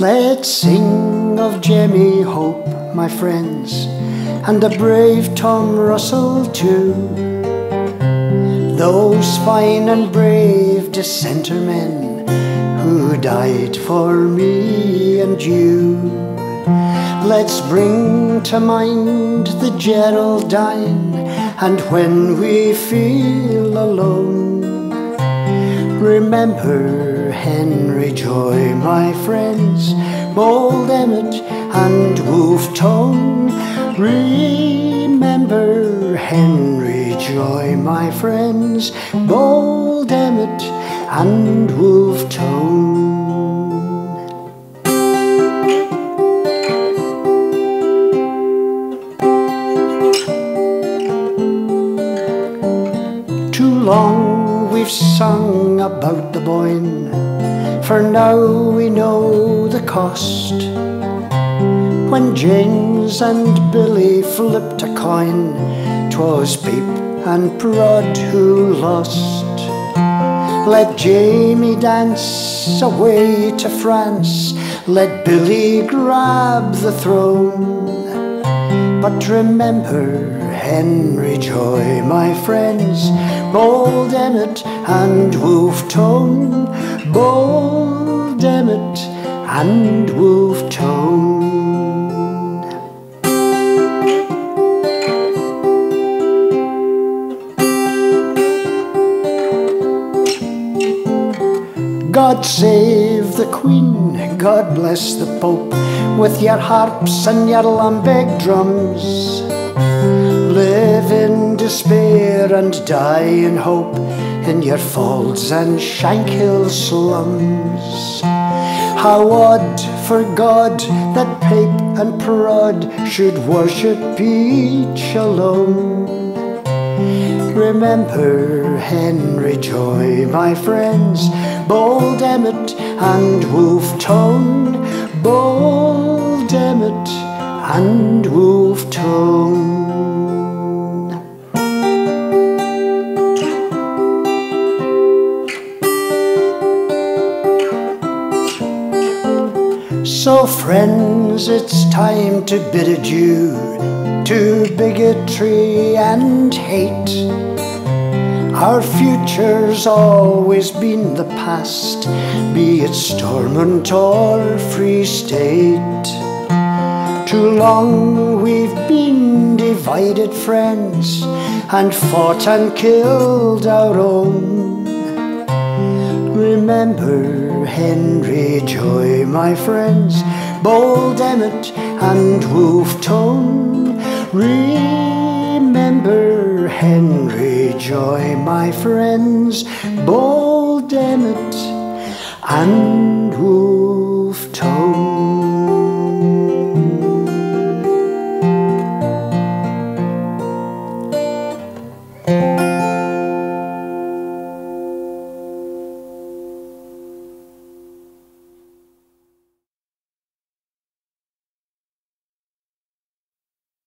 Let's sing of Jemmy Hope, my friends, and the brave Tom Russell too. Those fine and brave dissenter men who died for me and you. Let's bring to mind the Geraldine, and when we feel alone, remember Henry Joy, my friends, Bold Emmet and Wolfe Tone. Remember Henry Joy, my friends, Bold Emmet and Wolfe Tone. Too long we've sung about the Boyne, for now we know the cost. When James and Billy flipped a coin, 'twas Pape and Prod who lost. Let Jamie dance away to France, let Billy grab the throne. But remember Henry Joy, my friends, Bold Emmet and Wolfe Tone, Bold Emmet and Wolfe Tone. God save the Queen, God bless the Pope, with your harps and your lambeg drums. Despair and die in hope in your Falls and Shankill slums. How odd for God that Pape and Prod should worship each alone. Remember Henry Joy, my friends, Bold Emmet and Wolfe Tone, Bold Emmet and Wolfe Tone. So, friends, it's time to bid adieu to bigotry and hate. Our future's always been the past, be it Stormont or Free State. Too long we've been divided friends and fought and killed our own. Remember Henry Joy, my friends, Bold Emmet and Wolfe Tone. Remember Henry Joy, my friends, Bold Emmet and